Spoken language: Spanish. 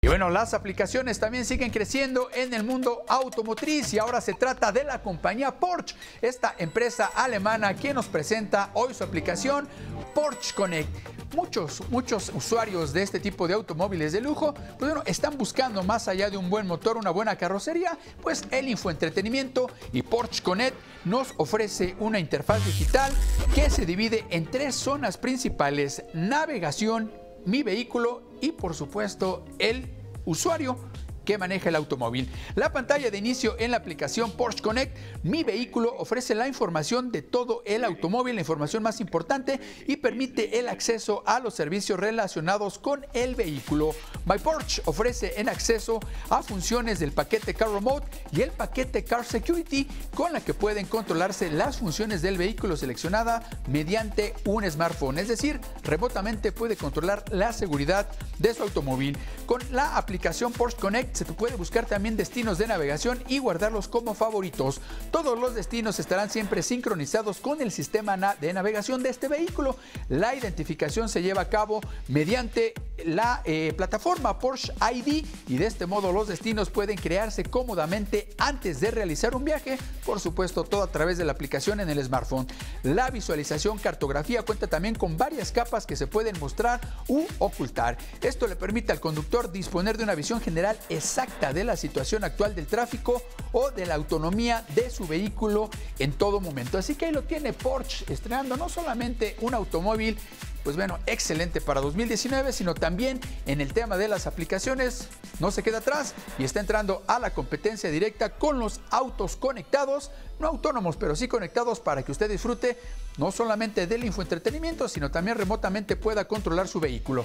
Y bueno, las aplicaciones también siguen creciendo en el mundo automotriz y ahora se trata de la compañía Porsche, esta empresa alemana que nos presenta hoy su aplicación Porsche Connect. Muchos, muchos usuarios de este tipo de automóviles de lujo, pues bueno, están buscando más allá de un buen motor, una buena carrocería, pues el infoentretenimiento y Porsche Connect nos ofrece una interfaz digital que se divide en tres zonas principales, navegación, mi vehículo y por supuesto el usuario que maneja el automóvil. La pantalla de inicio en la aplicación Porsche Connect, mi vehículo ofrece la información de todo el automóvil, la información más importante y permite el acceso a los servicios relacionados con el vehículo. My Porsche ofrece en acceso a funciones del paquete Car Remote y el paquete Car Security con la que pueden controlarse las funciones del vehículo seleccionada mediante un smartphone, es decir, remotamente puede controlar la seguridad de su automóvil. Con la aplicación Porsche Connect se puede buscar también destinos de navegación y guardarlos como favoritos. Todos los destinos estarán siempre sincronizados con el sistema de navegación de este vehículo. La identificación se lleva a cabo mediante la eh, plataforma Porsche ID y de este modo los destinos pueden crearse cómodamente antes de realizar un viaje, por supuesto todo a través de la aplicación en el smartphone. La visualización cartografía cuenta también con varias capas que se pueden mostrar u ocultar. Esto le permite al conductor disponer de una visión general exacta de la situación actual del tráfico o de la autonomía de su vehículo en todo momento. Así que ahí lo tiene Porsche estrenando no solamente un automóvil pues bueno, excelente para 2019, sino también en el tema de las aplicaciones, no se queda atrás y está entrando a la competencia directa con los autos conectados, no autónomos, pero sí conectados para que usted disfrute no solamente del infoentretenimiento, sino también remotamente pueda controlar su vehículo.